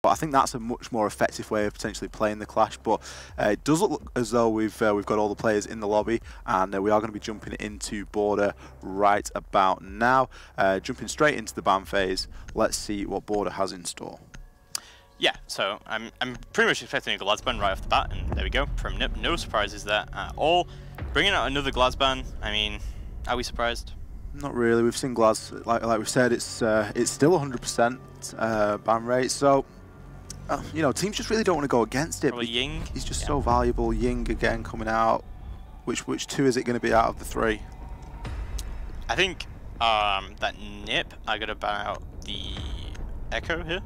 But I think that's a much more effective way of potentially playing the clash. But uh, it does look as though we've uh, we've got all the players in the lobby, and uh, we are going to be jumping into border right about now. Uh, jumping straight into the ban phase. Let's see what border has in store. Yeah, so I'm I'm pretty much expecting a Glaz ban right off the bat, and there we go. From Nip, no surprises there at all. Bringing out another Glaz ban, I mean, are we surprised? Not really. We've seen Glaz like like we've said, it's uh, it's still 100% uh, ban rate. So uh, you know, teams just really don't want to go against it. Probably Ying. He's just yeah. so valuable. Ying again coming out. Which which two is it going to be out of the three? I think um, that Nip, I got to ban out the Echo here.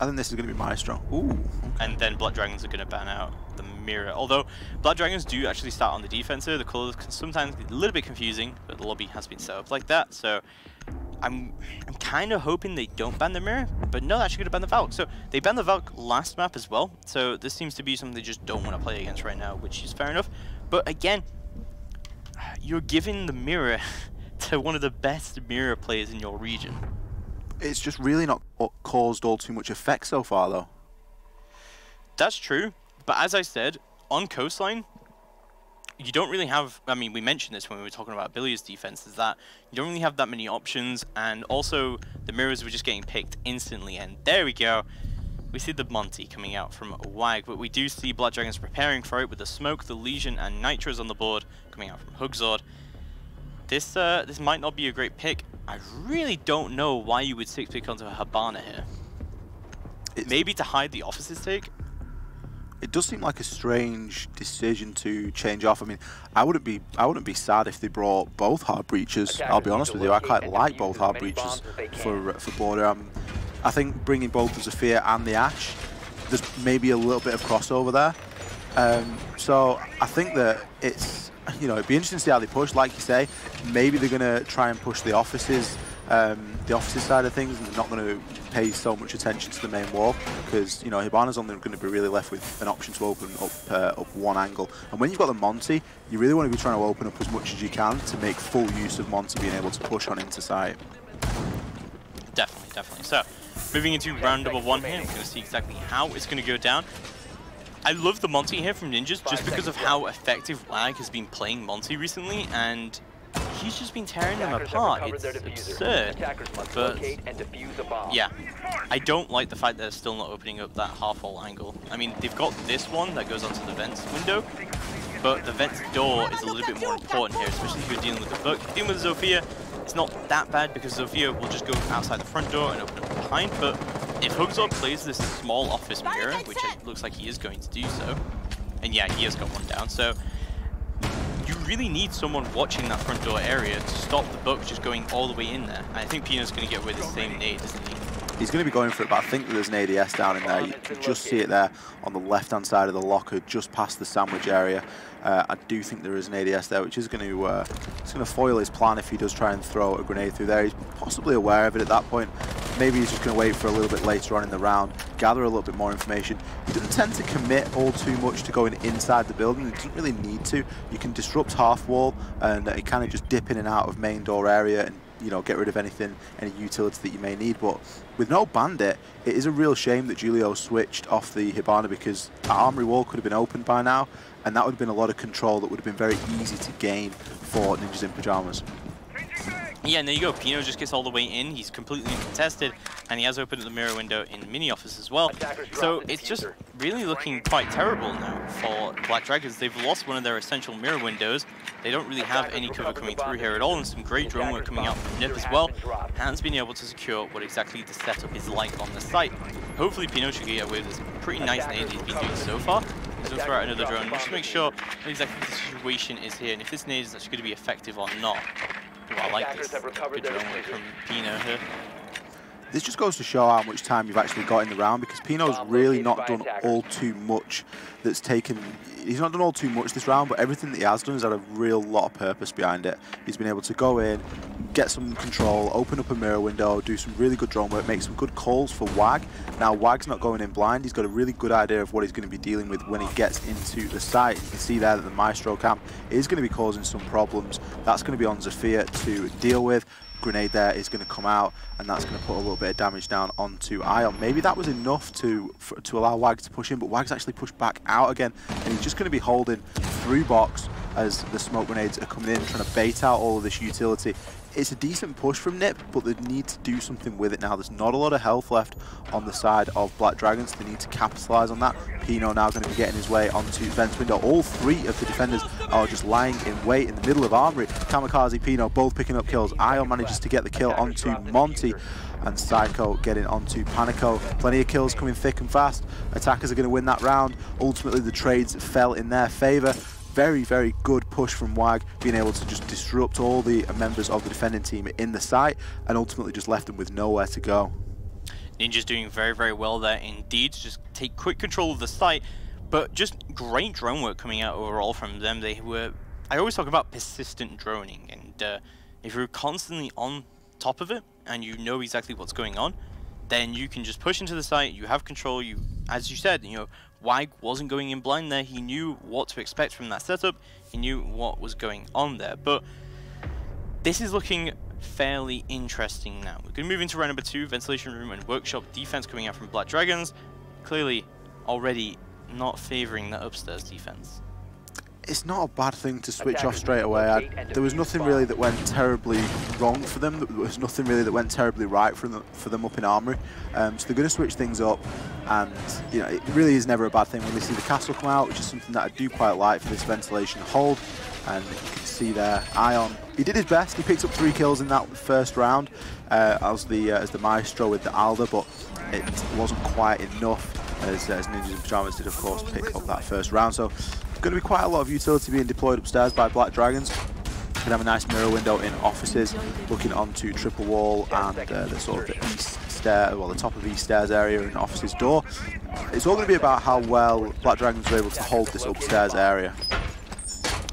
I think this is going to be Maestro. Ooh. Okay. And then Black Dragons are going to ban out Mirror. Although Black Dragons do actually start on the defense here. The colors can sometimes be a little bit confusing, but the lobby has been set up like that. So I'm I'm kind of hoping they don't ban the Mirror, but no, they're actually going to ban the Valk. So they banned the Valk last map as well. So this seems to be something they just don't want to play against right now, which is fair enough. But again, you're giving the Mirror to one of the best Mirror players in your region. It's just really not caused all too much effect so far, though. That's true, but as I said, on Coastline, you don't really have, I mean, we mentioned this when we were talking about Billy's defense, is that you don't really have that many options, and also the mirrors were just getting picked instantly, and there we go. We see the Monty coming out from WAG, but we do see Black Dragons preparing for it with the Smoke, the Lesion, and Nitros on the board coming out from Hugzord. This uh, this might not be a great pick. I really don't know why you would six pick onto a Hibana here. It's Maybe to hide the officer's take? It does seem like a strange decision to change off. I mean, I wouldn't be I wouldn't be sad if they brought both hard breaches. I'll be honest with you, I quite like both hard breaches for uh, for border. Um, I think bringing both the Zofia and the Ash, there's maybe a little bit of crossover there. Um, so I think that it's you know it'd be interesting to see how they push. Like you say, maybe they're going to try and push the offices um, the officer side of things and they're not going to pay so much attention to the main wall because, you know, Hibana's only going to be really left with an option to open up, uh, up one angle. And when you've got the Monty, you really want to be trying to open up as much as you can to make full use of Monty being able to push on into site. Definitely, definitely. So, moving into round number one here, we're going to see exactly how it's going to go down. I love the Monty here from Ninjas just because of how effective WAG has been playing Monty recently and he's just been tearing them apart. It's absurd. But yeah, I don't like the fact that they're still not opening up that half-hole angle. I mean, they've got this one that goes onto the vents window, but the vents door is a little bit more important here, especially if you're dealing with the Buck. Dealing with Zofia, it's not that bad because Zofia will just go outside the front door and open up behind, but if Hugzord plays this small office mirror, which it looks like he is going to do so, and yeah, he has got one down, so really need someone watching that front door area to stop the Buck just going all the way in there. And I think Pino's going to get away with the same nade, isn't he? He's going to be going for it, but I think there's an ADS down in there. You can just see it there on the left-hand side of the locker, just past the sandwich area. Uh, I do think there is an ADS there, which is going to uh, it's going to foil his plan if he does try and throw a grenade through there. He's possibly aware of it at that point. Maybe he's just going to wait for a little bit later on in the round, gather a little bit more information. He doesn't tend to commit all too much to going inside the building. He doesn't really need to. You can disrupt half wall and uh, kind of just dip in and out of main door area and you know, get rid of anything, any utility that you may need. But with no Bandit, it is a real shame that Julio switched off the Hibana because armory wall could have been opened by now, and that would have been a lot of control that would have been very easy to gain for Ninjas in Pyjamas. Yeah, and there you go. Pino just gets all the way in. He's completely uncontested, and he has opened the mirror window in mini office as well. So it's just really looking quite terrible now for Black Dragons. They've lost one of their essential mirror windows. They don't really have any cover coming through here at all, and some great drone work coming out from Nip as well. Hans been able to secure what exactly the setup is like on the site. Hopefully Pino should get away with this pretty nice nade he's been doing so far. He's going to throw out another drone just to make sure what exactly the situation is here, and if this nade is actually going to be effective or not. Ooh, I like this. Good drone from Pino here. This just goes to show how much time you've actually got in the round because Pino's really not done all too much that's taken he's not done all too much this round, but everything that he has done has had a real lot of purpose behind it. He's been able to go in, get some control, open up a mirror window, do some really good drone work, make some good calls for Wag. Now, Wag's not going in blind. He's got a really good idea of what he's going to be dealing with when he gets into the site. You can see there that the Maestro camp is going to be causing some problems. That's going to be on Zofia to deal with grenade there is going to come out and that's going to put a little bit of damage down onto Ion. Maybe that was enough to for, to allow Wag to push in, but Wag's actually pushed back out again and he's just going to be holding through box as the smoke grenades are coming in, trying to bait out all of this utility it's a decent push from Nip, but they need to do something with it now. There's not a lot of health left on the side of Black Dragons. They need to capitalise on that. Pino now going to be getting his way onto Vent's window. All three of the defenders are just lying in wait in the middle of Armory. Kamikaze, Pino both picking up kills. Ion manages to get the kill onto Monty and Psycho getting onto Panico. Plenty of kills coming thick and fast. Attackers are going to win that round. Ultimately, the trades fell in their favour very, very good push from WAG, being able to just disrupt all the members of the defending team in the site and ultimately just left them with nowhere to go. Ninja's doing very, very well there indeed just take quick control of the site, but just great drone work coming out overall from them. They were, I always talk about persistent droning, and uh, if you're constantly on top of it and you know exactly what's going on, then you can just push into the site, you have control, you, as you said, you know, Wag wasn't going in blind there. He knew what to expect from that setup. He knew what was going on there. But this is looking fairly interesting now. We're going to move into round number two, Ventilation Room and Workshop defense coming out from Black Dragons. Clearly already not favouring the upstairs defense it's not a bad thing to switch off straight away. I, there was nothing really that went terribly wrong for them. There was nothing really that went terribly right for them, for them up in Armory. Um, so they're going to switch things up, and you know it really is never a bad thing when they see the castle come out, which is something that I do quite like for this ventilation hold. And you can see there, Ion. He did his best. He picked up three kills in that first round uh, as the uh, as the maestro with the ALDA, but it wasn't quite enough. As, as Ninjas and Pyjamas did, of course, pick up that first round. So going to be quite a lot of utility being deployed upstairs by Black Dragons. Going to have a nice mirror window in offices, looking onto triple wall and uh, the sort of the east stair, well, the top of the east stairs area in offices door. It's all going to be about how well Black Dragons are able to hold this upstairs area.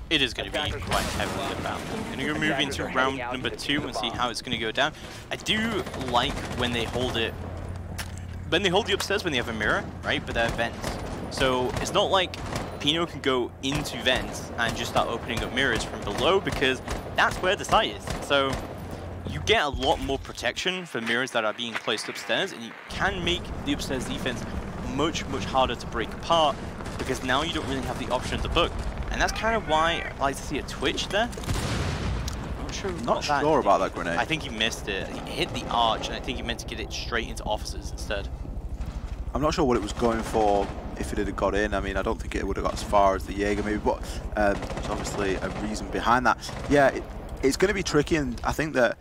It is going to be quite heavily about. I'm going to move into round number two and see how it's going to go down. I do like when they hold it, when they hold the upstairs when they have a mirror, right? But they're vents. So it's not like Pino can go into vents and just start opening up mirrors from below because that's where the site is. So you get a lot more protection for mirrors that are being placed upstairs and you can make the upstairs defense much, much harder to break apart because now you don't really have the option of the Buck. And that's kind of why I like to see a twitch there. Not sure, Not sure about that grenade. I think he missed it. He hit the arch and I think he meant to get it straight into officers instead. I'm not sure what it was going for if it had got in. I mean, I don't think it would have got as far as the Jaeger maybe, but um, there's obviously a reason behind that. Yeah, it, it's going to be tricky, and I think that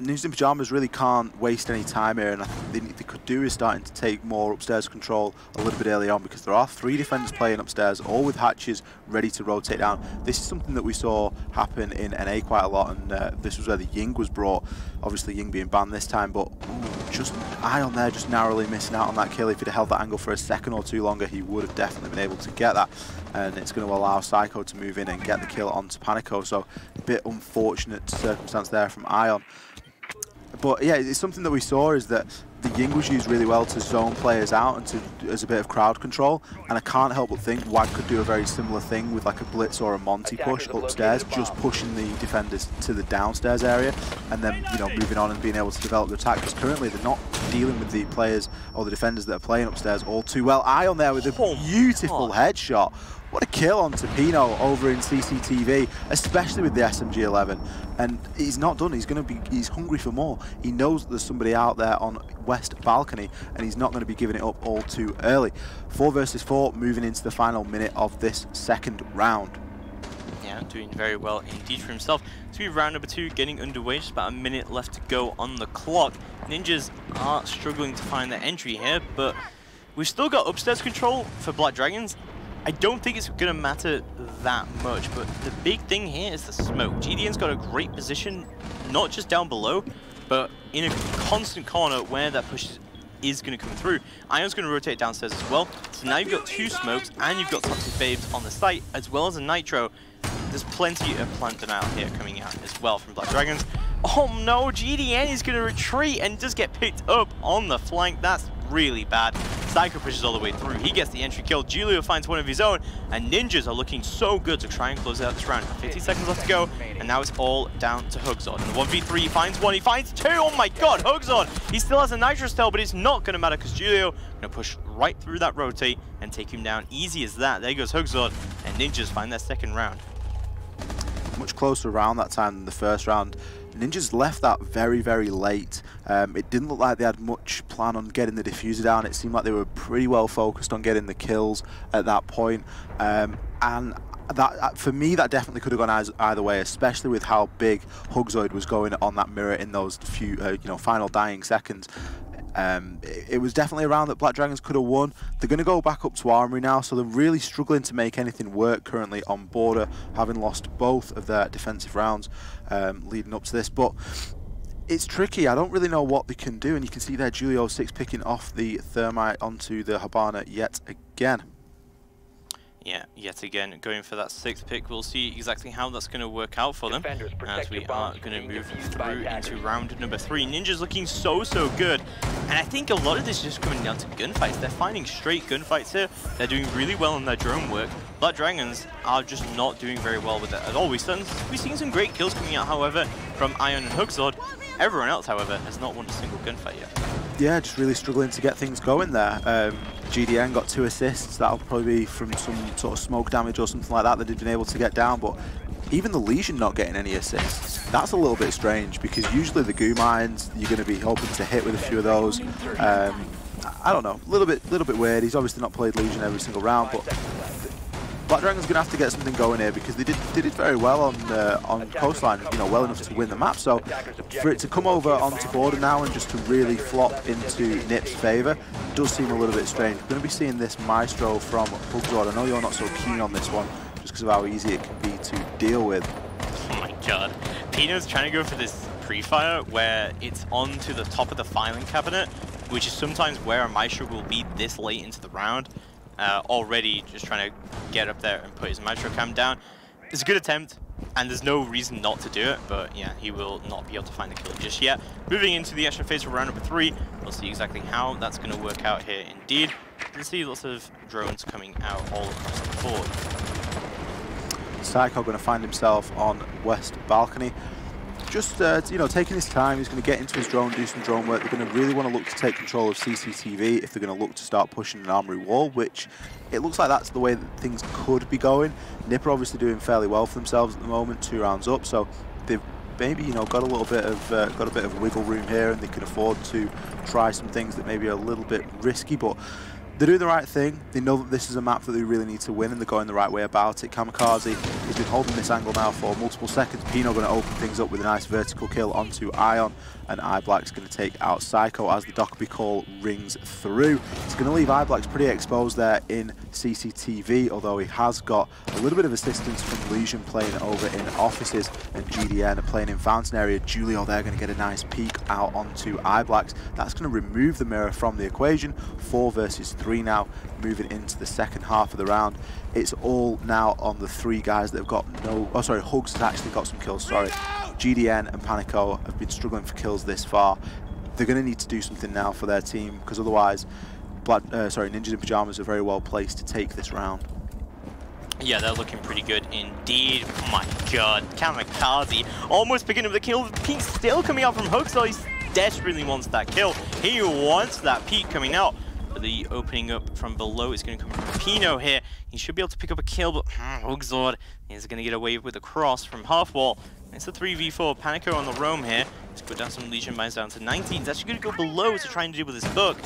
Ninjas in Pyjamas really can't waste any time here, and I think they, they could do is starting to take more upstairs control a little bit early on because there are three defenders playing upstairs, all with hatches ready to rotate down. This is something that we saw happen in NA quite a lot, and uh, this was where the Ying was brought. Obviously, Ying being banned this time, but ooh, just Ion there just narrowly missing out on that kill. If he'd held that angle for a second or two longer, he would have definitely been able to get that, and it's going to allow Psycho to move in and get the kill onto Panico. So a bit unfortunate circumstance there from Ion. But yeah, it's something that we saw is that the Ying was used really well to zone players out and to as a bit of crowd control. And I can't help but think Wag could do a very similar thing with like a blitz or a Monty push upstairs, just pushing the defenders to the downstairs area, and then you know moving on and being able to develop the attack. Because currently they're not dealing with the players or the defenders that are playing upstairs all too well. Ion there with a beautiful headshot. What a kill on Pino over in CCTV, especially with the SMG-11. And he's not done. He's going to be. He's hungry for more. He knows there's somebody out there on west balcony, and he's not going to be giving it up all too early. Four versus four, moving into the final minute of this second round. Yeah, doing very well indeed for himself. To be round number two getting underway, just about a minute left to go on the clock. Ninjas are struggling to find their entry here, but we've still got upstairs control for Black Dragons, I don't think it's going to matter that much, but the big thing here is the smoke. GDN's got a great position, not just down below, but in a constant corner where that push is going to come through. Ion's going to rotate downstairs as well. So now you've got two smokes, and you've got Toxic Babes on the site, as well as a Nitro. There's plenty of plant denial here coming out as well from Black Dragons. Oh no, GDN is going to retreat and just get picked up on the flank. That's really bad. Psycho pushes all the way through. He gets the entry kill. Julio finds one of his own, and Ninjas are looking so good to try and close out this round. 50 seconds left to go, and now it's all down to Hugzord. And 1v3, he finds one, he finds two. Oh my god, Hugzord! He still has a Nitro Cell, but it's not going to matter because Julio going to push right through that rotate and take him down. Easy as that. There goes Hugzord, and Ninjas find their second round. Much closer round that time than the first round. Ninjas left that very, very late. Um, it didn't look like they had much plan on getting the diffuser down. It seemed like they were pretty well focused on getting the kills at that point. Um, and that uh, for me, that definitely could have gone either way, especially with how big Hugzord was going on that mirror in those few, uh, you know, final dying seconds. Um, it, it, was definitely around that Black Dragons could have won. They're going to go back up to Armory now, so they're really struggling to make anything work currently on border, having lost both of their defensive rounds um, leading up to this. But it's tricky. I don't really know what they can do, and you can see there Julio 6 picking off the Thermite onto the Hibana yet again. Yeah, yet again, going for that sixth pick. We'll see exactly how that's going to work out for them as we are going to move through into round number three. Ninja's looking so, so good. And I think a lot of this is just coming down to gunfights. They're finding straight gunfights here. They're doing really well in their drone work. Black Dragons are just not doing very well with it at all. We've seen, we've seen some great kills coming out, however, from Ion and Hugzord. Everyone else, however, has not won a single gunfight yet. Yeah, just really struggling to get things going there. Um, GDN got two assists. That'll probably be from some sort of smoke damage or something like that that they've been able to get down. But even the Lesion not getting any assists, that's a little bit strange because usually the Gu mines, you're going to be hoping to hit with a few of those. Um, I don't know, a little bit, little bit weird. He's obviously not played Lesion every single round, but Black Dragon's going to have to get something going here because they did, did it very well on uh, on Coastline, you know, well enough to win the map. So for it to come over onto border now and just to really flop into Nip's favour does seem a little bit strange. We're going to be seeing this Maestro from Hugzord. I know you're not so keen on this one just because of how easy it can be to deal with. Oh my god. Pino's trying to go for this pre-fire where it's onto the top of the filing cabinet, which is sometimes where a Maestro will be this late into the round uh, already just trying to get up there and put his Maestro Cam down. It's a good attempt, and there's no reason not to do it, but yeah, he will not be able to find the kill just yet. Moving into the extra phase for round number three, we'll see exactly how that's going to work out here indeed. You can see lots of drones coming out all across the board. Psycho going to find himself on west balcony just uh, you know taking his time. He's going to get into his drone, do some drone work. They're going to really want to look to take control of CCTV if they're going to look to start pushing an armory wall, which it looks like that's the way that things could be going. Nipper obviously doing fairly well for themselves at the moment, two rounds up, so they've maybe you know got a little bit of uh, got a bit of wiggle room here, and they can afford to try some things that maybe are a little bit risky, but they're doing the right thing. They know that this is a map that they really need to win and they're going the right way about it. Kamikaze has been holding this angle now for multiple seconds. Pino going to open things up with a nice vertical kill onto Ion and iBlack's going to take out Psycho as the Dokkaebi call rings through. It's going to leave iBlack's pretty exposed there in CCTV, although he has got a little bit of assistance from Lesion playing over in offices and GDN playing in Fountain area. Julio there going to get a nice peek out onto iBlack's. That's going to remove the mirror from the equation. Four versus three three now, moving into the second half of the round. It's all now on the three guys that have got no... Oh, sorry, Hugs has actually got some kills, sorry. GDN and Panico have been struggling for kills this far. They're going to need to do something now for their team, because otherwise, Blood, uh, sorry, Ninjas in Pyjamas are very well placed to take this round. Yeah, they're looking pretty good indeed. Oh my god, Kamikaze almost picking up the kill. Peak still coming out from Hook, so he desperately wants that kill. He wants that peak coming out the opening up from below is going to come from Pino here. He should be able to pick up a kill, but hmm, Hugzord is going to get away with a cross from half wall. It's a 3v4. Panico on the roam here. Let's put down some Lesion Mines down to 19. He's actually going to go below to try and deal with this Buck.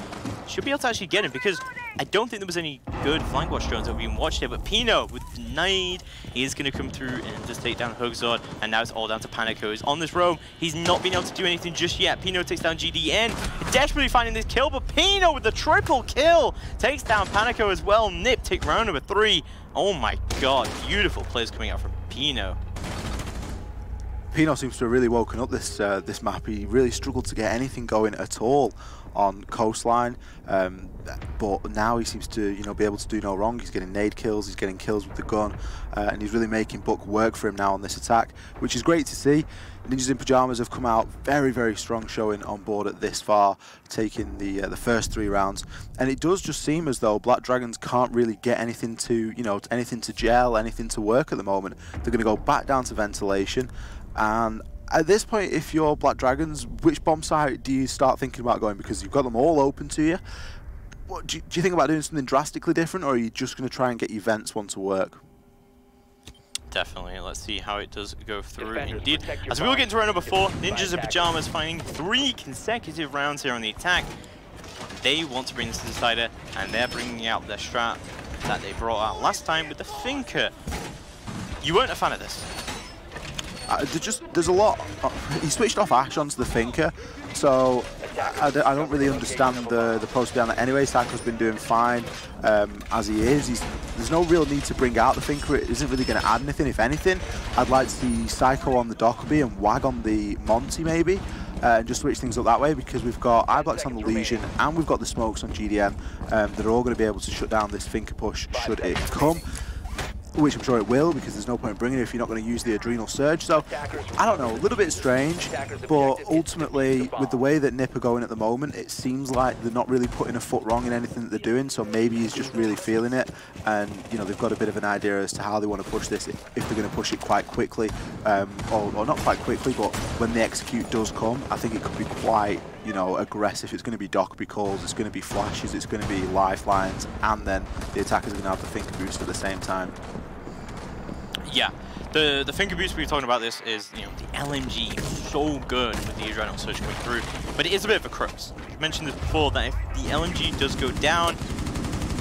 Should be able to actually get him because I don't think there was any good flank watch drones that we even watched here, but Pino with the nade is going to come through and just take down Hugzord, and now it's all down to Panico. He's on this roam. He's not been able to do anything just yet. Pino takes down GDN, desperately finding this kill, but Pino with the triple kill takes down Panico as well. Nip take round number three. Oh my god, beautiful plays coming out from Pino. Pino seems to have really woken up this uh, this map. He really struggled to get anything going at all on coastline, um, but now he seems to you know be able to do no wrong. He's getting nade kills, he's getting kills with the gun, uh, and he's really making Buck work for him now on this attack, which is great to see. Ninjas in Pyjamas have come out very, very strong showing on board at this far, taking the uh, the first three rounds. And it does just seem as though Black Dragons can't really get anything to, you know, anything to gel, anything to work at the moment. They're going to go back down to ventilation. And at this point, if you're Black Dragons, which bomb site do you start thinking about going? Because you've got them all open to you. What, do, you do you think about doing something drastically different, or are you just going to try and get your vents one to work? Definitely. Let's see how it does go through. Indeed. As we will get into round number four, Ninjas in Pyjamas finding three consecutive rounds here on the attack. They want to bring this to the decider, and they're bringing out their strat that they brought out last time with the Finka. You weren't a fan of this. Uh, just there's a lot. Uh, he switched off Ash onto the Finka, so I, I don't really understand the the post behind that. Anyway, Psycho's been doing fine um, as he is. He's, there's no real need to bring out the Finka. It isn't really going to add anything. If anything, I'd like to see Psycho on the Dokkaebi and Wag on the Monty maybe. Uh, and just switch things up that way because we've got Iblex on the Lesion and we've got the Smokes on GDN um, that are all going to be able to shut down this Finka push should it come which I'm sure it will because there's no point in bringing it if you're not going to use the Adrenal Surge. So, I don't know, a little bit strange, but ultimately, with the way that Nip are going at the moment, it seems like they're not really putting a foot wrong in anything that they're doing, so maybe he's just really feeling it, and, you know, they've got a bit of an idea as to how they want to push this, if they're going to push it quite quickly, um, or, or not quite quickly, but when the execute does come, I think it could be quite you know, aggressive. It's going to be Dokkaebi calls, it's going to be flashes, it's going to be lifelines, and then the attackers are going to have the Finka boost at the same time. Yeah. The the Finka boost we were talking about this is, you know, the LMG so good with the Adrenal Surge coming through, but it is a bit of a crux. We've mentioned this before, that if the LMG does go down,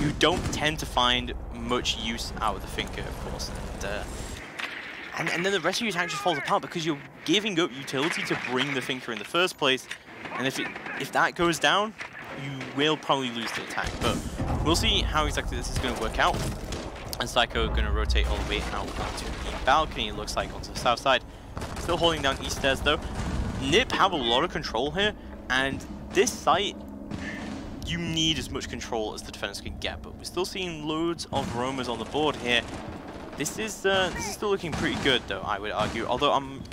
you don't tend to find much use out of the Finka, of course. And, uh, and, and then the rest of your attack just falls apart because you're giving up utility to bring the Finka in the first place, and if it if that goes down, you will probably lose the attack. But we'll see how exactly this is going to work out. And Psycho going to rotate all the way out onto the balcony, it looks like, onto the south side. Still holding down east stairs, though. Nip have a lot of control here, and this site, you need as much control as the defenders can get, but we're still seeing loads of roamers on the board here. This is uh, this is still looking pretty good, though, I would argue, although I'm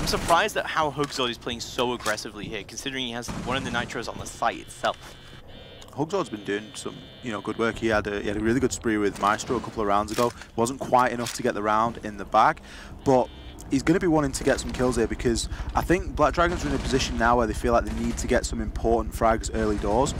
I'm surprised at how Hugzord is playing so aggressively here, considering he has one of the Nitros on the site itself. Hugzord's been doing some, you know, good work. He had a he had a really good spree with Maestro a couple of rounds ago. Wasn't quite enough to get the round in the bag, but he's going to be wanting to get some kills here because I think Black Dragons are in a position now where they feel like they need to get some important frags early doors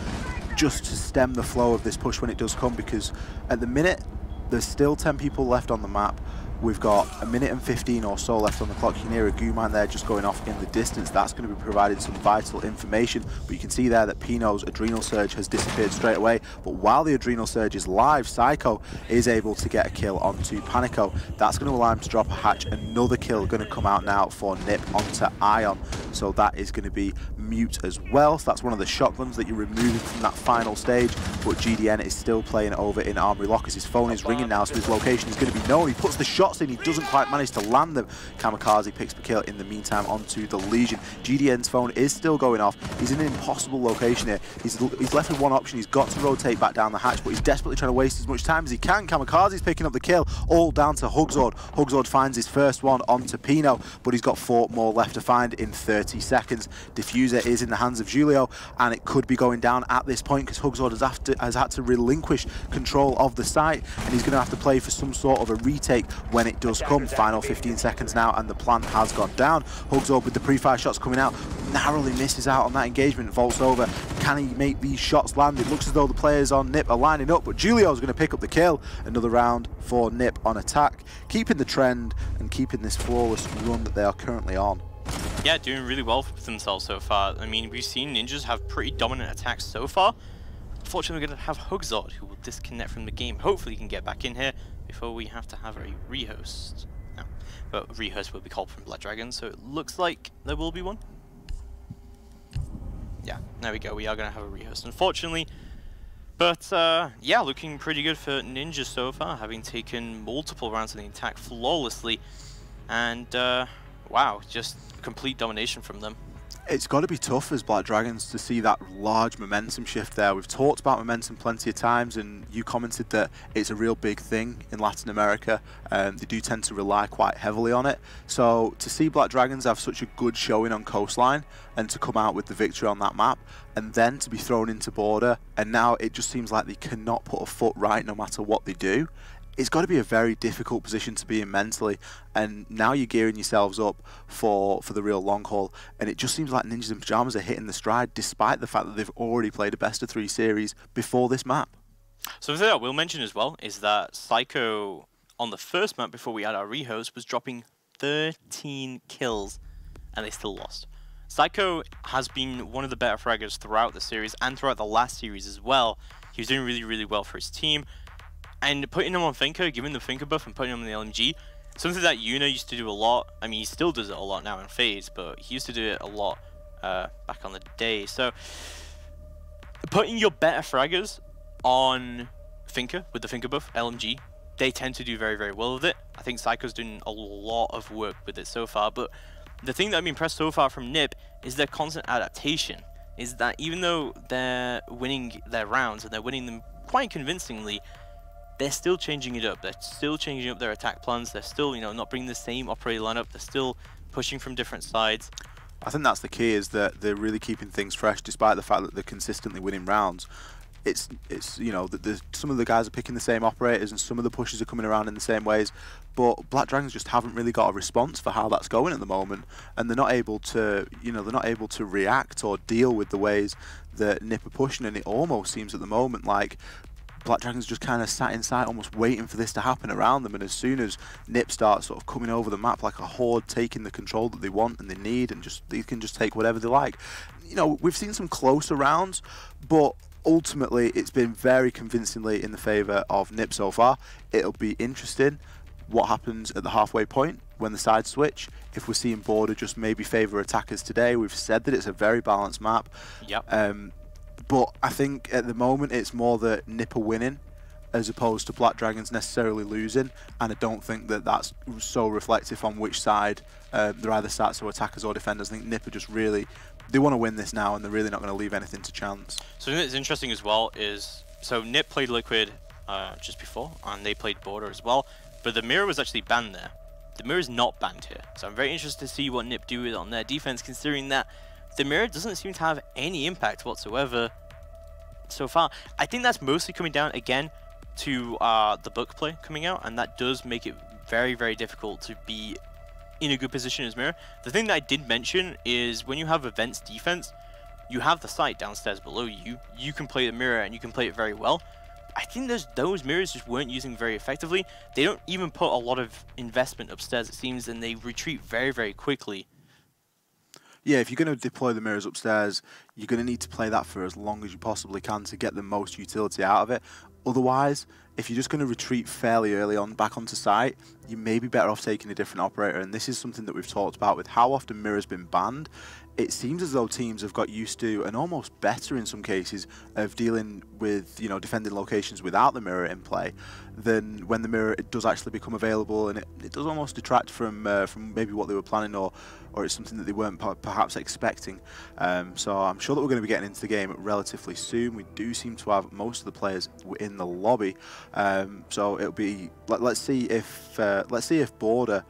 just to stem the flow of this push when it does come because at the minute there's still 10 people left on the map We've got a minute and 15 or so left on the clock. You can hear a mine there just going off in the distance. That's going to be providing some vital information. But you can see there that Pino's Adrenal Surge has disappeared straight away. But while the Adrenal Surge is live, Psycho is able to get a kill onto Panico. That's going to allow him to drop a hatch. Another kill going to come out now for Nip onto Ion. So that is going to be mute as well. So that's one of the shotguns that you're removing from that final stage. But GDN is still playing over in Armory Lock as his phone is ringing now. So his location is going to be known. He puts the shots in. He doesn't quite manage to land them. Kamikaze picks the kill in the meantime onto the Lesion. GDN's phone is still going off. He's in an impossible location here. He's, he's left with one option. He's got to rotate back down the hatch, but he's desperately trying to waste as much time as he can. Kamikaze's picking up the kill, all down to Hugzord. Hugzord finds his first one onto Pino, but he's got four more left to find in 30 seconds. Diffuser is in the hands of Julio, and it could be going down at this point because Hugzord has, to, has had to relinquish control of the site, and he's going to have to play for some sort of a retake when it does come. Final 15 seconds now, and the plant has gone down. Hugs up with the pre-fire shots coming out. Narrowly misses out on that engagement. Vaults over. Can he make these shots land? It looks as though the players on Nip are lining up, but Julio's going to pick up the kill. Another round for Nip on attack. Keeping the trend and keeping this flawless run that they are currently on. Yeah, doing really well for themselves so far. I mean, we've seen Ninjas have pretty dominant attacks so far. Unfortunately, we're going to have Hugzord, who will disconnect from the game. Hopefully, he can get back in here before we have to have a rehost. No, but rehost will be called from Black Dragon, so it looks like there will be one. Yeah, there we go. We are going to have a rehost, unfortunately. But, uh, yeah, looking pretty good for Ninja so far, having taken multiple rounds of the attack flawlessly. And, uh, wow, just complete domination from them it's got to be tough as Black Dragons to see that large momentum shift there. We've talked about momentum plenty of times, and you commented that it's a real big thing in Latin America. Um, they do tend to rely quite heavily on it. So to see Black Dragons have such a good showing on Coastline and to come out with the victory on that map, and then to be thrown into Border, and now it just seems like they cannot put a foot right no matter what they do it's got to be a very difficult position to be in mentally and now you're gearing yourselves up for for the real long haul and it just seems like ninjas in pajamas are hitting the stride despite the fact that they've already played a best of three series before this map so the thing I will mention as well is that Psycho on the first map before we had our rehost was dropping 13 kills and they still lost Psycho has been one of the better fraggers throughout the series and throughout the last series as well. He was doing really, really well for his team. And putting him on Finka, giving the Finka buff and putting him on the LMG, something that Yuna used to do a lot. I mean, he still does it a lot now in Phase, but he used to do it a lot uh, back on the day. So, putting your better fraggers on Finka with the Finka buff, LMG, they tend to do very, very well with it. I think Psycho's doing a lot of work with it so far, but the thing that I'm impressed so far from NiP is their constant adaptation. Is that even though they're winning their rounds and they're winning them quite convincingly, they're still changing it up. They're still changing up their attack plans. They're still, you know, not bringing the same operator lineup. They're still pushing from different sides. I think that's the key is that they're really keeping things fresh despite the fact that they're consistently winning rounds. It's, it's you know, the, some of the guys are picking the same operators and some of the pushes are coming around in the same ways, but Black Dragons just haven't really got a response for how that's going at the moment, and they're not able to, you know, they're not able to react or deal with the ways that NiP are pushing, and it almost seems at the moment like Black Dragons just kind of sat inside, almost waiting for this to happen around them. And as soon as NiP starts sort of coming over the map like a horde, taking the control that they want and they need, and just they can just take whatever they like. You know, we've seen some closer rounds, but ultimately it's been very convincingly in the favour of NiP so far. It'll be interesting what happens at the halfway point when the sides switch. If we're seeing Border just maybe favour attackers today, we've said that it's a very balanced map. Yep. Um, but I think at the moment it's more that Nipper winning as opposed to Black Dragons necessarily losing, and I don't think that that's so reflective on which side uh, they're either stats or attackers or defenders. I think Nipper just really, they want to win this now, and they're really not going to leave anything to chance. So that's interesting as well is, so Nip played Liquid uh, just before, and they played Border as well, but the mirror was actually banned there. The mirror is not banned here, so I'm very interested to see what Nip do with on their defense, considering that the mirror doesn't seem to have any impact whatsoever so far. I think that's mostly coming down, again, to uh, the Buck play coming out, and that does make it very, very difficult to be in a good position as mirror. The thing that I did mention is when you have events defense, you have the site downstairs below you. You can play the mirror and you can play it very well. I think those those mirrors just weren't using very effectively. They don't even put a lot of investment upstairs, it seems, and they retreat very, very quickly yeah, if you're going to deploy the mirrors upstairs, you're going to need to play that for as long as you possibly can to get the most utility out of it. Otherwise, if you're just going to retreat fairly early on back onto site, you may be better off taking a different operator. And this is something that we've talked about with how often mirrors been banned. It seems as though teams have got used to, and almost better in some cases, of dealing with you know defending locations without the mirror in play, than when the mirror it does actually become available, and it, it does almost detract from uh, from maybe what they were planning or or it's something that they weren't perhaps expecting. Um, so I'm sure that we're going to be getting into the game relatively soon. We do seem to have most of the players in the lobby, um, so it'll be let, us see if uh, let's see if Border.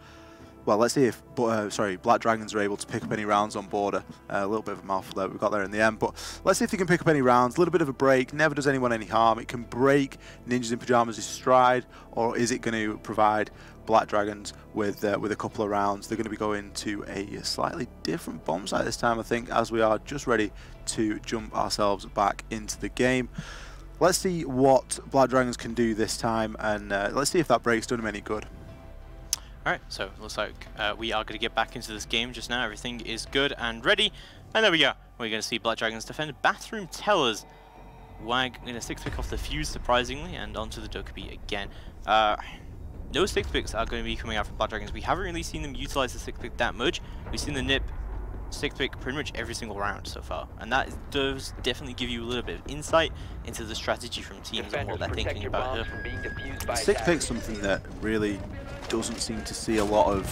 Well, let's see if, uh, sorry, Black Dragons are able to pick up any rounds on border. Uh, a little bit of a mouthful there, we got there in the end. But let's see if they can pick up any rounds. A little bit of a break, never does anyone any harm. It can break Ninjas in Pyjamas' stride, or is it going to provide Black Dragons with uh, with a couple of rounds. They're going to be going to a slightly different bomb site this time, I think, as we are just ready to jump ourselves back into the game. Let's see what Black Dragons can do this time, and uh, let's see if that break's done them any good. Alright, so looks like uh, we are going to get back into this game just now. Everything is good and ready. And there we go. We're going to see Black Dragons defend Bathroom Tellers. Wag in a six pick off the fuse, surprisingly, and onto the Dokkaebi again. Uh, no six picks are going to be coming out from Black Dragons. We haven't really seen them utilize the six pick that much. We've seen the NiP six pick pretty much every single round so far, and that does definitely give you a little bit of insight into the strategy from teams Defenders and what they're thinking about here. Six pick's something that really doesn't seem to see a lot of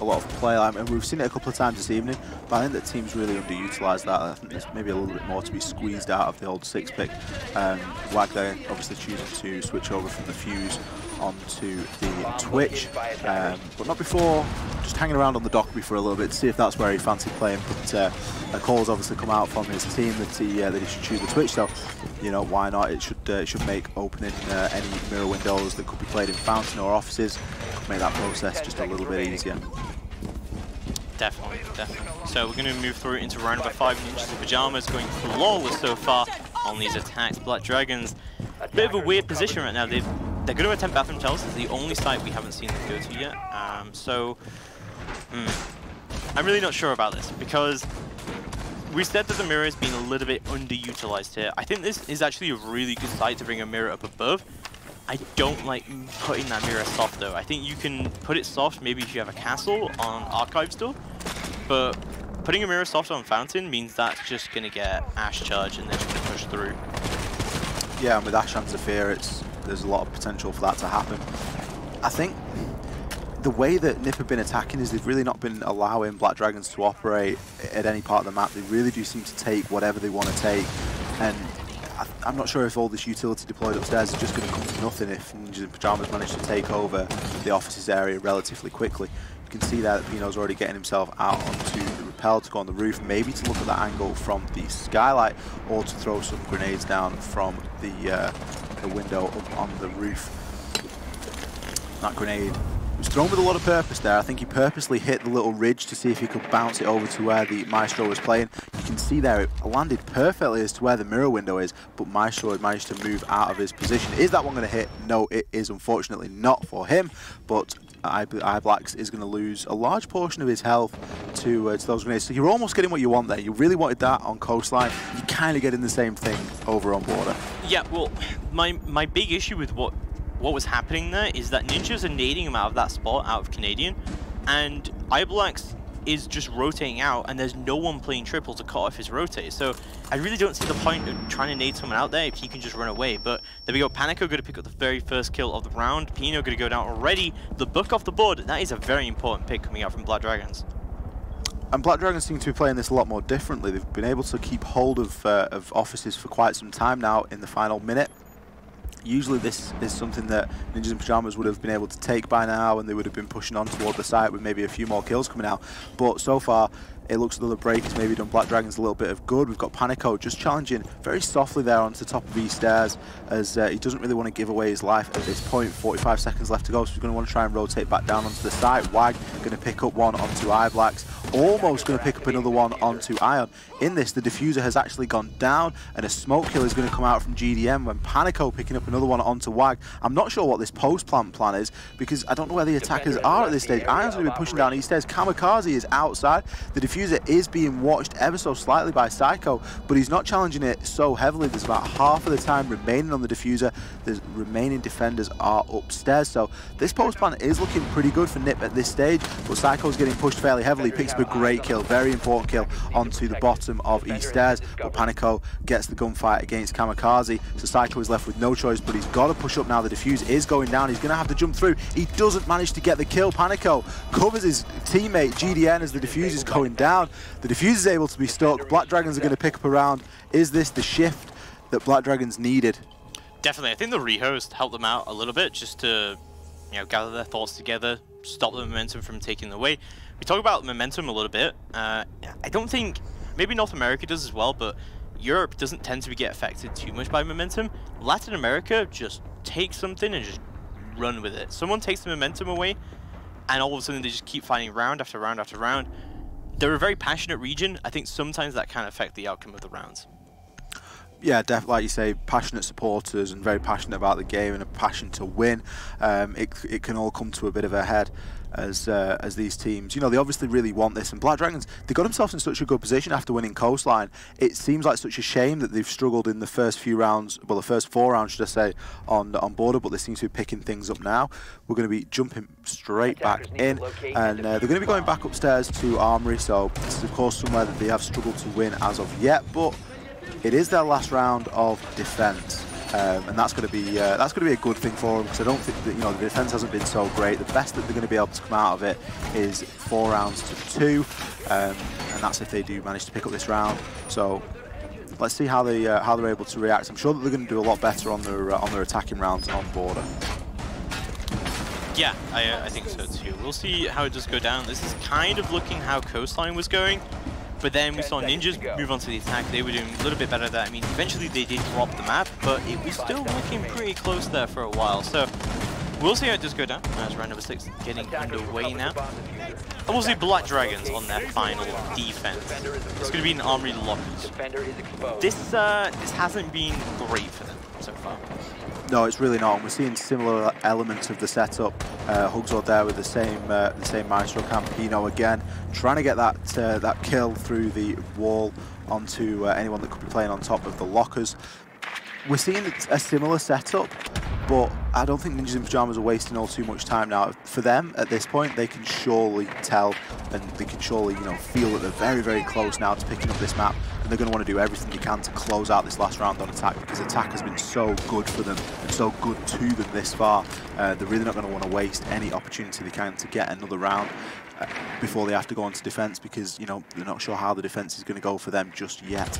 a lot of play. I mean, we've seen it a couple of times this evening, but I think the team's really underutilised that. I think there's maybe a little bit more to be squeezed out of the old six pick. Um, Wagner obviously choosing to switch over from the Fuse onto the Twitch, um, but not before just hanging around on the Dokkaebi for a little bit to see if that's where he fancied playing. But uh, a call's obviously come out from his team that he uh, that he should choose the Twitch. So you know why not? It should uh, should make opening uh, any mirror windows that could be played in Fountain or offices make that process just a little bit easier. Definitely, definitely. So we're going to move through into round number five. Ninjas in Pajamas going flawless so far on these attacks. Black Dragons, a bit of a weird position right now. They've, they're going to attempt Bathroom Tellers. It's the only site we haven't seen them go to yet. Um, so, hmm. I'm really not sure about this because we said that the mirror has been a little bit underutilized here. I think this is actually a really good site to bring a mirror up above. I don't like putting that mirror soft though. I think you can put it soft maybe if you have a castle on Archive still, but putting a mirror soft on Fountain means that's just going to get Ash charge and to push through. Yeah, and with Ash and Zofia, it's, there's a lot of potential for that to happen. I think the way that NiP have been attacking is they've really not been allowing Black Dragons to operate at any part of the map. They really do seem to take whatever they want to take, and I, am not sure if all this utility deployed upstairs is just going to come to nothing if Ninjas in Pyjamas manage to take over the offices area relatively quickly. You can see there that Pino's already getting himself out onto the rappel to go on the roof, maybe to look at that angle from the skylight or to throw some grenades down from the, uh, the window up on the roof. That grenade was thrown with a lot of purpose there. I think he purposely hit the little ridge to see if he could bounce it over to where the Maestro was playing. You can see there it landed perfectly as to where the mirror window is, but Maestro had managed to move out of his position. Is that one going to hit? No, it is unfortunately not for him, but Iblax is going to lose a large portion of his health to, uh, to those grenades. So you're almost getting what you want there. You really wanted that on Coastline. You kind of getting the same thing over on Border. Yeah, well, my, my big issue with what what was happening there is that ninjas are nading him out of that spot, out of Canadian, and Iblax is just rotating out, and there's no one playing triple to cut off his rotate. So I really don't see the point of trying to nade someone out there if he can just run away. But there we go, Panico going to pick up the very first kill of the round. Pino going to go down already. The Buck off the board, that is a very important pick coming out from Black Dragons. And Black Dragons seem to be playing this a lot more differently. They've been able to keep hold of, uh, of offices for quite some time now in the final minute. Usually this is something that Ninjas in Pyjamas would have been able to take by now and they would have been pushing on toward the site with maybe a few more kills coming out. But so far, it looks like the break has maybe done Black Dragons a little bit of good. We've got Panico just challenging very softly there onto the top of these stairs as uh, he doesn't really want to give away his life at this point. 45 seconds left to go, so he's going to want to try and rotate back down onto the site. Wag going to pick up one onto Iblax, almost going to pick up another one onto Ion. In this, the diffuser has actually gone down and a smoke kill is going to come out from GDN when Panico picking up another one onto Wag. I'm not sure what this post-plant plan is because I don't know where the attackers are at this stage. Ion's going to be pushing down these stairs. Kamikaze is outside. The diffuser is being watched ever so slightly by Psycho, but he's not challenging it so heavily. There's about half of the time remaining on the diffuser. The remaining defenders are upstairs, so this post plan is looking pretty good for NiP at this stage, but Psycho's getting pushed fairly heavily. Picks up a great kill, very important kill onto the bottom of East Stairs, but Panico gets the gunfight against Kamikaze, so Psycho is left with no choice, but he's got to push up now. The diffuser is going down. He's going to have to jump through. He doesn't manage to get the kill. Panico covers his teammate GDN as the diffuser is going down. The diffuser is able to be stuck. Black Dragons are going to pick up a round. Is this the shift that Black Dragons needed? Definitely. I think the rehost helped them out a little bit just to you know, gather their thoughts together, stop the momentum from taking away. We talk about momentum a little bit. Uh, I don't think, maybe North America does as well, but Europe doesn't tend to get affected too much by momentum. Latin America just takes something and just run with it. Someone takes the momentum away, and all of a sudden they just keep fighting round after round after round. They're a very passionate region. I think sometimes that can affect the outcome of the rounds. Yeah, definitely, like you say, passionate supporters and very passionate about the game and a passion to win. Um, it, it can all come to a bit of a head as uh, as these teams. You know, they obviously really want this. And Black Dragons, they got themselves in such a good position after winning Coastline. It seems like such a shame that they've struggled in the first few rounds, well, the first four rounds, should I say, on on border. But they seem to be picking things up now. We're going to be jumping straight back in, and uh, they're going to be going back upstairs to Armory. So this is of course somewhere that they have struggled to win as of yet, but it is their last round of defence. Um, and that's going to be uh, that's going to be a good thing for them because I don't think that you know the defense hasn't been so great. The best that they're going to be able to come out of it is four rounds to two, um, and that's if they do manage to pick up this round. So let's see how they uh, how they're able to react. I'm sure that they're going to do a lot better on their uh, on their attacking rounds on border. Yeah, I, uh, I think so too. We'll see how it does go down. This is kind of looking how Coastline was going. But then we saw Ninjas move on to the attack. They were doing a little bit better there. I mean, eventually they did drop the map, but it was still looking pretty close there for a while. So we'll see how it does go down as round number six getting underway now. And we'll see Black Dragons on their final defense. It's going to be an Armory Lockers. This, uh, this hasn't been great for them so far. No, it's really not. We're seeing similar elements of the setup. Uh, Hugzord there with the same uh, the same Maestro Cam Pino again, trying to get that uh, that kill through the wall onto uh, anyone that could be playing on top of the lockers. We're seeing a similar setup, but I don't think Ninjas in Pyjamas are wasting all too much time now. For them, at this point, they can surely tell and they can surely, you know, feel that they're very, very close now to picking up this map and they're going to want to do everything they can to close out this last round on attack because attack has been so good for them and so good to them this far. Uh, they're really not going to want to waste any opportunity they can to get another round uh, before they have to go on to defense because, you know, they're not sure how the defense is going to go for them just yet.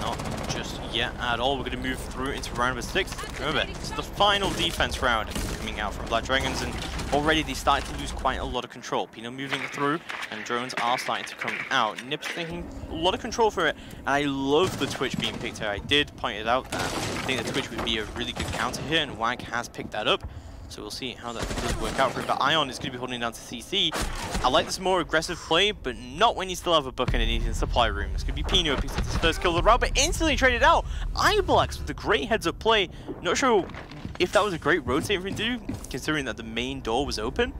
Not just yet at all. We're going to move through into round number six. Remember, it's the final defense round coming out from Black Dragons, and already they started to lose quite a lot of control. Pino moving through, and drones are starting to come out. Nips taking a lot of control for it, and I love the Twitch being picked here. I did point it out that I think the Twitch would be a really good counter here, and Wag has picked that up. So we'll see how that does work out for him. But Ion is going to be holding down to CC. I like this more aggressive play, but not when you still have a Buck underneath in the supply room. It's going to be Pino who picks up his first kill of the round, but instantly traded out. Iblex with a great heads-up play. Not sure if that was a great rotate for him to do, considering that the main door was open.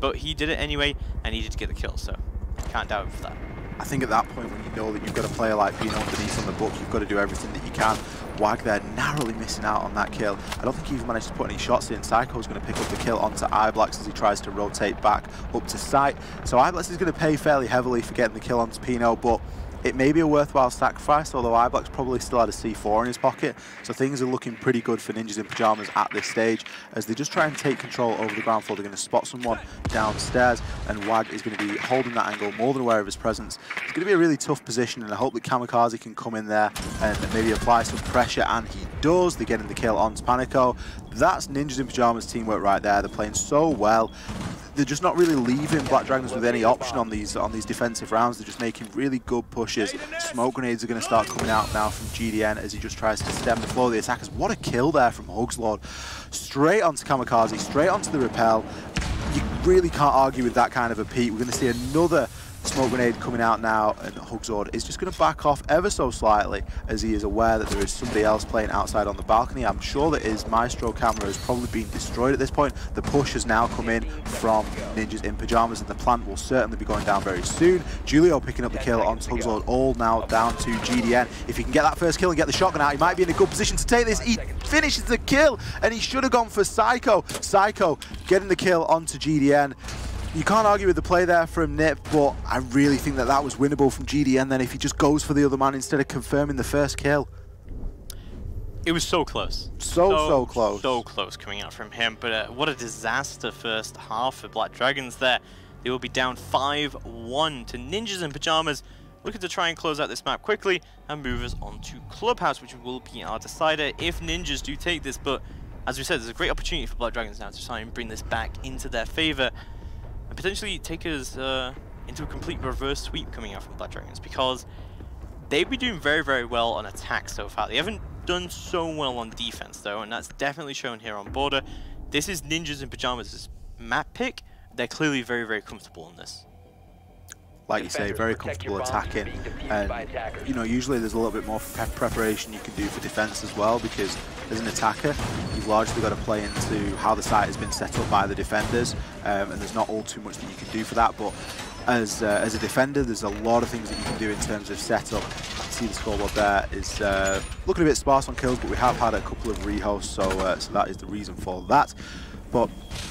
But he did it anyway, and he did get the kill, so can't doubt him for that. I think at that point when you know that you've got a player like Pino underneath on the Buck, you've got to do everything that you can. Wag there narrowly missing out on that kill. I don't think he even managed to put any shots in. Psycho's going to pick up the kill onto Iblex as he tries to rotate back up to sight. So Iblex is going to pay fairly heavily for getting the kill onto Pino, but it may be a worthwhile sacrifice, although Iblex probably still had a C4 in his pocket, so things are looking pretty good for Ninjas in Pyjamas at this stage, as they just try and take control over the ground floor. They're going to spot someone downstairs, and Wag is going to be holding that angle, more than aware of his presence. It's going to be a really tough position, and I hope that Kamikaze can come in there and maybe apply some pressure, and he does. They're getting the kill on Panico. That's Ninjas in Pyjamas teamwork right there. They're playing so well they're just not really leaving Black Dragons with any option on these on these defensive rounds. They're just making really good pushes. Smoke grenades are going to start coming out now from GDN as he just tries to stem the flow of the attackers. What a kill there from Hugzord. Straight onto Kamikaze, straight onto the repel. You really can't argue with that kind of a peak. We're going to see another Smoke grenade coming out now, and Hugzord is just going to back off ever so slightly as he is aware that there is somebody else playing outside on the balcony. I'm sure that his Maestro camera has probably been destroyed at this point. The push has now come in from Ninjas in Pyjamas, and the plant will certainly be going down very soon. Julio picking up the kill on Hugzord, all now down to GDN. If he can get that first kill and get the shotgun out, he might be in a good position to take this. He finishes the kill, and he should have gone for Psycho. Psycho getting the kill onto GDN you can't argue with the play there from Nip, but I really think that that was winnable from GDN then if he just goes for the other man instead of confirming the first kill. It was so close. So, so, so close. So close coming out from him, but uh, what a disaster first half for Black Dragons there. They will be down 5-1 to Ninjas in Pyjamas, looking to try and close out this map quickly and move us on to Clubhouse, which will be our decider if Ninjas do take this, but as we said, there's a great opportunity for Black Dragons now to try and bring this back into their favor and potentially take us uh, into a complete reverse sweep coming out from Black Dragons because they've been doing very, very well on attack so far. They haven't done so well on defense though, and that's definitely shown here on border. This is Ninjas in Pyjamas' map pick. They're clearly very, very comfortable in this like you say, very comfortable attacking. And, you know, usually there's a little bit more preparation you can do for defense as well because as an attacker, you've largely got to play into how the site has been set up by the defenders um, and there's not all too much that you can do for that. But as, uh, as a defender, there's a lot of things that you can do in terms of setup. See the scoreboard there is uh, looking a bit sparse on kills, but we have had a couple of rehosts, so, uh, so that is the reason for that. But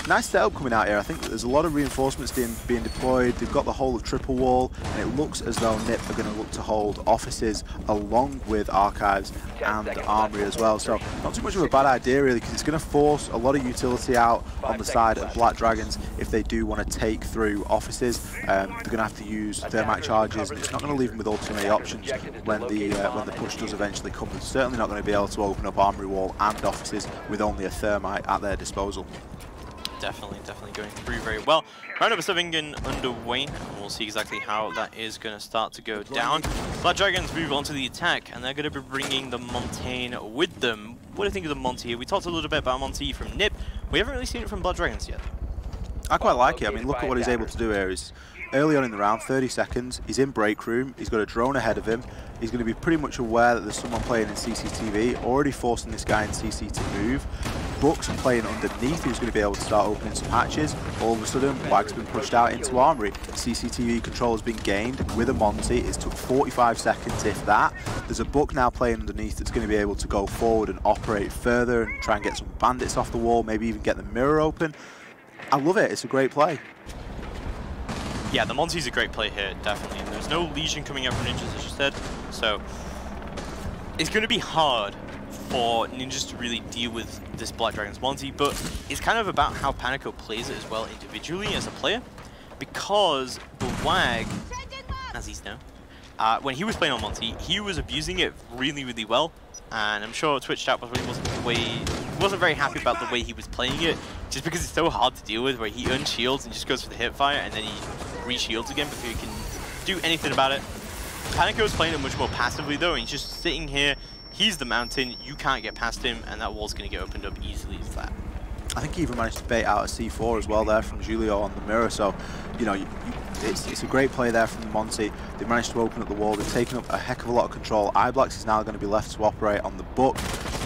nice setup coming out here. I think there's a lot of reinforcements being, being deployed. They've got the whole of triple wall, and it looks as though NIP are going to look to hold offices along with archives and armory as well. So not too much of a bad idea really, because it's going to force a lot of utility out on the side of Black Dragons if they do want to take through offices. Um, they're going to have to use thermite charges, and it's not going to leave them with all too many options when the uh, when the push does eventually come. They're certainly not going to be able to open up armory wall and offices with only a thermite at their disposal definitely, definitely going through very well. Round number seven getting underway, and we'll see exactly how that is going to start to go down. Black Dragons move on to the attack, and they're going to be bringing the Montagne with them. What do you think of the Monty here? We talked a little bit about Monty from NIP. We haven't really seen it from Blood Dragons yet. I quite like it. I mean, look at what he's able to do here. He's early on in the round, 30 seconds. He's in break room. He's got a drone ahead of him. He's going to be pretty much aware that there's someone playing in CCTV, already forcing this guy in CC to move. Buck's playing underneath, who's going to be able to start opening some hatches. All of a sudden, Wag's been pushed out into Armory. CCTV control has been gained with a Monty. It's took 45 seconds, if that. There's a Buck now playing underneath that's going to be able to go forward and operate further and try and get some bandits off the wall, maybe even get the mirror open. I love it. It's a great play. Yeah, the Monty's a great play here, definitely. And there's no Lesion coming up from Ninjas, as you said, so it's going to be hard for Ninjas to really deal with this Black Dragon's Monty, but it's kind of about how Panico plays it as well individually as a player, because the WAG, as he's known, uh, when he was playing on Monty, he was abusing it really, really well, and I'm sure Twitch chat wasn't the way wasn't very happy about the way he was playing it, just because it's so hard to deal with, where he unshields and just goes for the hip fire, and then he re-shields again before he can do anything about it. Panico is playing it much more passively though, and he's just sitting here, he's the mountain, you can't get past him, and that wall's going to get opened up easily as that. I think he even managed to bait out a C4 as well there from Julio on the mirror, so, you know, you, you, it's, it's a great play there from the Monty. They managed to open up the wall, they've taken up a heck of a lot of control. Iblex is now going to be left to operate on the Buck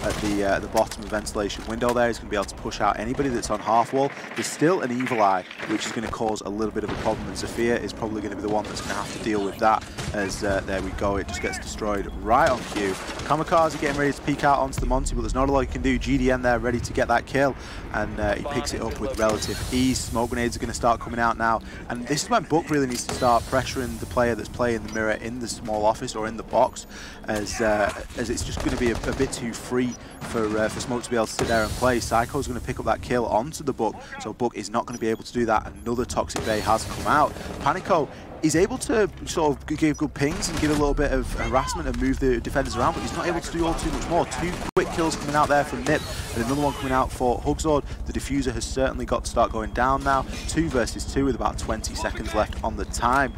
at the uh, the bottom of the ventilation window there. He's going to be able to push out anybody that's on half wall. There's still an Evil Eye, which is going to cause a little bit of a problem, and Zofia is probably going to be the one that's going to have to deal with that as, uh, there we go, it just gets destroyed right on cue. Kamikaze getting ready to peek out onto the Monty, but there's not a lot you can do. GDN there ready to get that kill, and uh, he picks it up with relative ease. Smoke grenades are going to start coming out now, and this is when Buck really needs to start pressuring the player that's playing the mirror in the small office or in the box, as uh, as it's just going to be a, a, bit too free for uh, for Smoke to be able to sit there and play. Psycho's going to pick up that kill onto the Buck, so Buck is not going to be able to do that. Another Toxic Babe has come out. Panico he's able to sort of give good pings and give a little bit of harassment and move the defenders around, but he's not able to do all too much more. Two quick kills coming out there from Nip, and another one coming out for Hugzord. The defuser has certainly got to start going down now. Two versus two with about 20 seconds left on the time.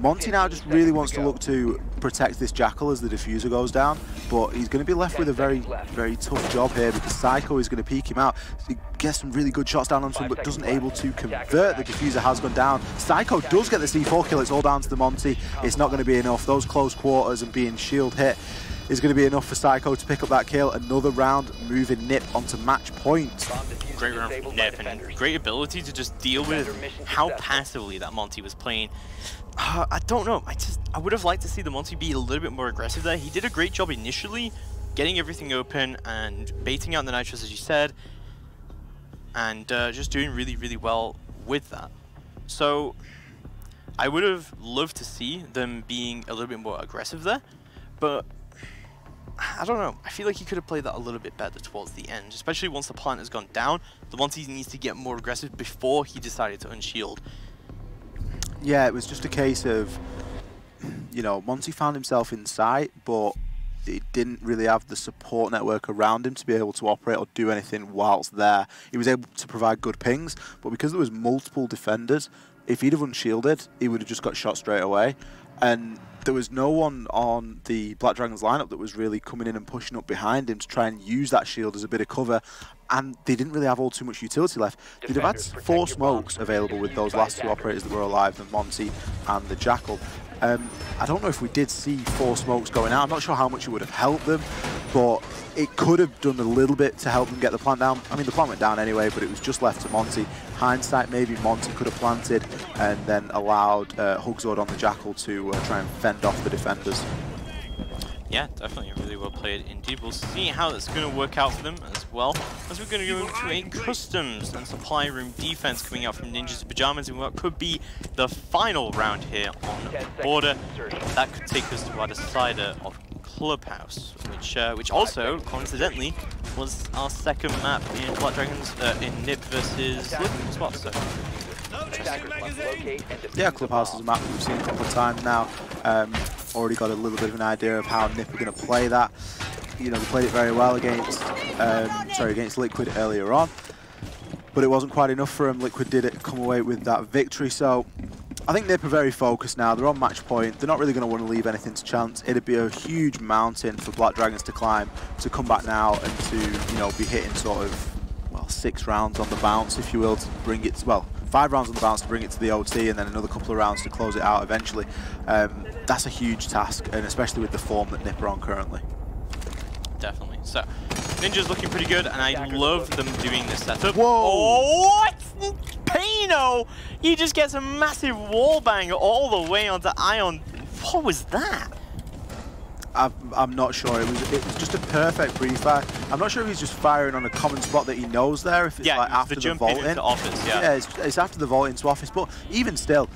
Monty now just really wants to look to protect this Jackal as the defuser goes down, but he's going to be left with a very, very tough job here because Psycho is going to peek him out. He gets some really good shots down onto him, but doesn't able to convert. The defuser has gone down. Psycho does get the C4 kill. It's all down to the Monty. It's not going to be enough. Those close quarters and being shield hit is going to be enough for Psycho to pick up that kill. Another round moving Nip onto match point. Great round from Nip and great ability to just deal with how passively that Monty was playing. Uh, I don't know. I just I would have liked to see the Monty be a little bit more aggressive there. He did a great job initially, getting everything open and baiting out the Nitros as you said, and uh, just doing really really well with that. So I would have loved to see them being a little bit more aggressive there, but I don't know. I feel like he could have played that a little bit better towards the end, especially once the plant has gone down. The Monty needs to get more aggressive before he decided to unshield. Yeah, it was just a case of, you know, Monty found himself in sight, but he didn't really have the support network around him to be able to operate or do anything whilst there. He was able to provide good pings, but because there was multiple defenders, if he'd have unshielded, he would have just got shot straight away. And there was no one on the Black Dragons lineup that was really coming in and pushing up behind him to try and use that shield as a bit of cover and they didn't really have all too much utility left. They'd have had four smokes available with those last two operators that were alive, the Monty and the Jackal. Um, I don't know if we did see four smokes going out. I'm not sure how much it would have helped them, but it could have done a little bit to help them get the plant down. I mean, the plant went down anyway, but it was just left to Monty. Hindsight, maybe Monty could have planted and then allowed uh, Hugzord on the Jackal to uh, try and fend off the defenders. Yeah, definitely really well played indeed. We'll see how that's going to work out for them as well. As we're going to go into a customs and supply room defense coming out from Ninjas Pyjamas in what could be the final round here on Border. That could take us to either side of Clubhouse, which uh, which also, coincidentally, was our second map in Black Dragons, uh, in NiP versus Liquid as well. So yeah, Clubhouse is a map we've seen a couple of times now. Um, already got a little bit of an idea of how NiP are going to play that. You know, they played it very well against, um, sorry, against Liquid earlier on, but it wasn't quite enough for them. Liquid did it come away with that victory, so I think NiP are very focused now. They're on match point. They're not really going to want to leave anything to chance. It'd be a huge mountain for Black Dragons to climb to come back now and to, you know, be hitting sort of, well, six rounds on the bounce, if you will, to bring it, well, five rounds on the bounce to bring it to the OT and then another couple of rounds to close it out eventually. Um, that's a huge task, and especially with the form that NiP are on currently. Definitely. So, Ninja's looking pretty good, and I love them doing this setup. Whoa! Oh, what? Pano! He just gets a massive wall bang all the way onto Ion. What was that? I'm, I'm not sure. It was, it was just a perfect pre-fire. I'm not sure if he's just firing on a common spot that he knows there, if it's yeah, like after the, the, vault into office, yeah. Yeah, it's, it's after the vault into office, but even still,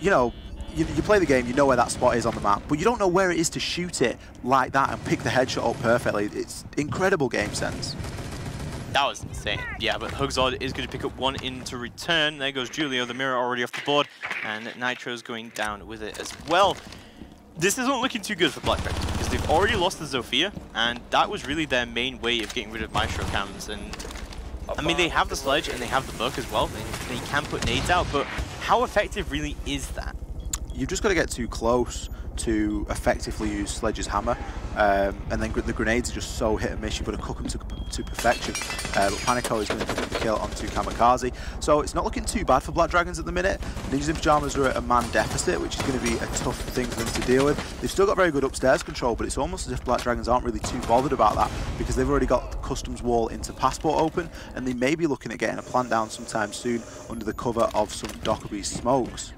you know, you, you, play the game, you know where that spot is on the map, but you don't know where it is to shoot it like that and pick the headshot up perfectly. It's incredible game sense. That was insane. Yeah, but Hugzord is going to pick up one in to return. There goes Julio, the mirror already off the board, and Nitro's going down with it as well. This isn't looking too good for Black Dragons because they've already lost the Zofia, and that was really their main way of getting rid of Maestro cams. And I mean, they have the sledge and they have the Buck as well. They, they can put nades out, but how effective really is that? You've just got to get too close to effectively use Sledge's hammer, um, and then the grenades are just so hit and miss, you've got to cook them to, to perfection. Uh, but Panico is going to pick up the kill onto Kamikaze, so it's not looking too bad for Black Dragons at the minute. Ninjas in Pyjamas are at a man deficit, which is going to be a tough thing for them to deal with. They've still got very good upstairs control, but it's almost as if Black Dragons aren't really too bothered about that, because they've already got the customs wall into Passport open, and they may be looking at getting a plant down sometime soon under the cover of some Dokkaebi's smokes.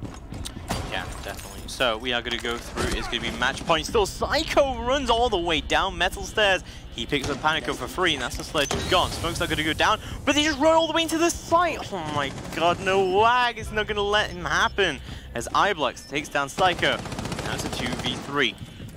So we are going to go through. It's going to be match point. Still, Psycho runs all the way down metal stairs. He picks up Panico for free, and that's the sledge gone. Smoke's not going to go down, but they just run all the way into the site. Oh my god, no lag. It's not going to let him happen. As Iblex takes down Psycho. Now it's a 2v3.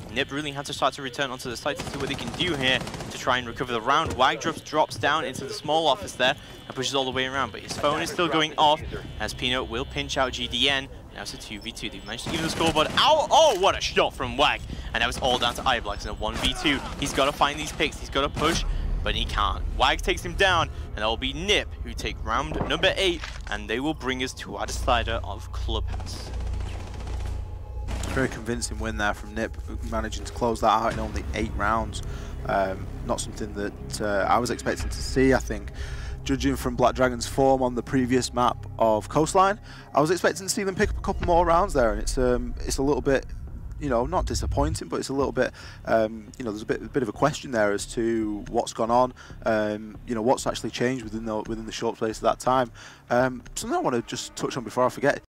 NiP really had to start to return onto the site to see what they can do here to try and recover the round. Wag drops, drops down into the small office there and pushes all the way around, but his phone is still going off as Peanut will pinch out GDN. Now it's a 2v2. They've managed to even the scoreboard. Ow! Oh, what a shot from Wag. And now it's all down to Iblex in a 1v2. He's got to find these picks. He's got to push, but he can't. Wag takes him down, and that will be NiP who take round number 8, and they will bring us to our decider of Clubhouse. Very convincing win there from NiP, managing to close that out in only 8 rounds. Um, not something that uh, I was expecting to see, I think judging from Black Dragon's form on the previous map of Coastline, I was expecting to see them pick up a couple more rounds there, and it's um, it's a little bit, you know, not disappointing, but it's a little bit, um, you know, there's a bit, a bit of a question there as to what's gone on, um, you know, what's actually changed within the within the short space of that time. Um, something I want to just touch on before I forget.